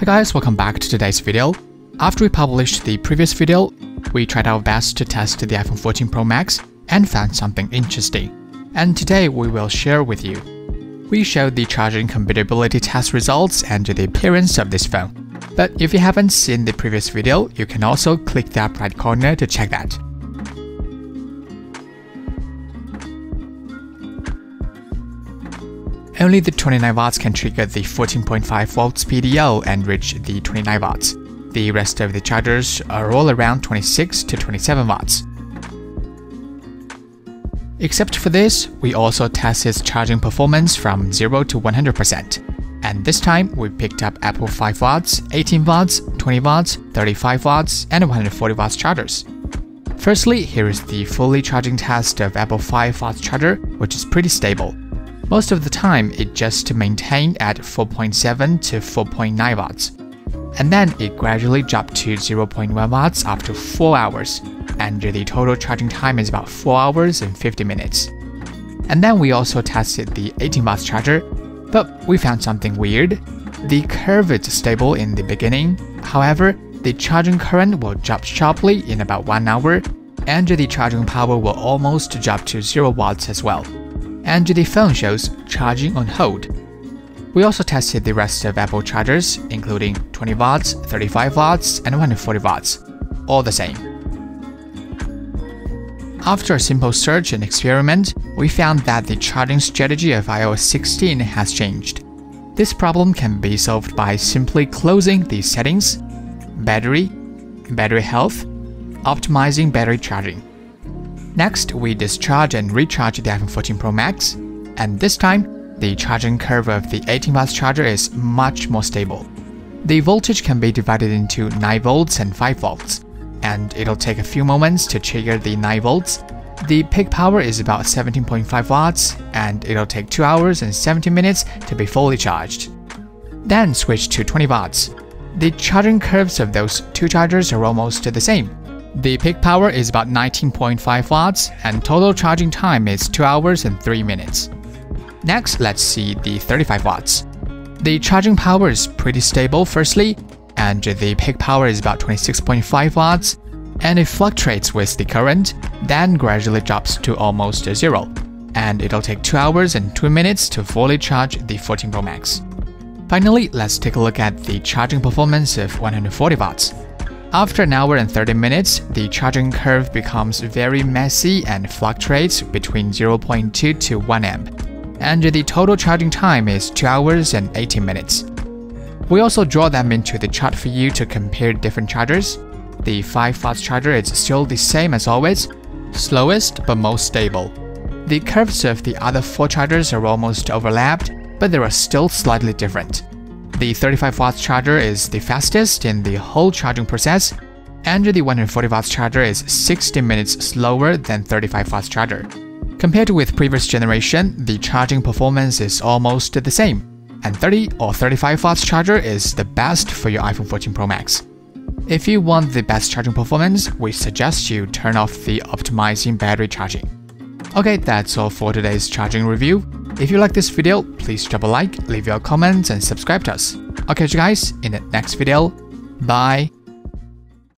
Hi guys, welcome back to today's video. After we published the previous video, we tried our best to test the iPhone 14 Pro Max and found something interesting. And today we will share with you. We showed the charging compatibility test results and the appearance of this phone. But if you haven't seen the previous video, you can also click the right corner to check that. Only the 29 watts can trigger the 14.5 volts PDO and reach the 29 watts. The rest of the chargers are all around 26 to 27 watts. Except for this, we also tested its charging performance from 0 to 100%. And this time, we picked up Apple 5 watts, 18 watts, 20 watts, 35 watts, and 140 watts chargers. Firstly, here is the fully charging test of Apple 5 watts charger, which is pretty stable. Most of the time, it just maintained at 4.7 to 4.9 watts. And then it gradually dropped to 0.1 watts after 4 hours, and the total charging time is about 4 hours and 50 minutes. And then we also tested the 18 watts charger, but we found something weird. The curve is stable in the beginning, however, the charging current will drop sharply in about 1 hour, and the charging power will almost drop to 0 watts as well and the phone shows charging on hold. We also tested the rest of Apple chargers, including 20 watts, 35 watts, and 140 watts, all the same. After a simple search and experiment, we found that the charging strategy of iOS 16 has changed. This problem can be solved by simply closing the settings, battery, battery health, optimizing battery charging. Next, we discharge and recharge the iPhone 14 Pro Max, and this time, the charging curve of the 18 watts charger is much more stable. The voltage can be divided into 9 volts and 5 volts, and it'll take a few moments to trigger the 9 volts. The peak power is about 17.5 watts, and it'll take 2 hours and 17 minutes to be fully charged. Then switch to 20 watts. The charging curves of those two chargers are almost the same, the peak power is about 19.5 watts and total charging time is 2 hours and 3 minutes. Next, let's see the 35 watts. The charging power is pretty stable firstly, and the peak power is about 26.5 watts, and it fluctuates with the current, then gradually drops to almost zero, and it'll take 2 hours and 2 minutes to fully charge the 14 Pro Max. Finally, let's take a look at the charging performance of 140 watts. After an hour and 30 minutes, the charging curve becomes very messy and fluctuates between 0.2 to 1 amp, and the total charging time is 2 hours and 18 minutes. We also draw them into the chart for you to compare different chargers. The 5 watts charger is still the same as always, slowest but most stable. The curves of the other 4 chargers are almost overlapped, but they are still slightly different. The 35 watts charger is the fastest in the whole charging process, and the 140 watts charger is 60 minutes slower than 35 watts charger. Compared with previous generation, the charging performance is almost the same, and 30 or 35 watts charger is the best for your iPhone 14 Pro Max. If you want the best charging performance, we suggest you turn off the optimizing battery charging. Okay, that's all for today's charging review. If you like this video, please drop a like, leave your comments, and subscribe to us. I'll catch you guys in the next video. Bye.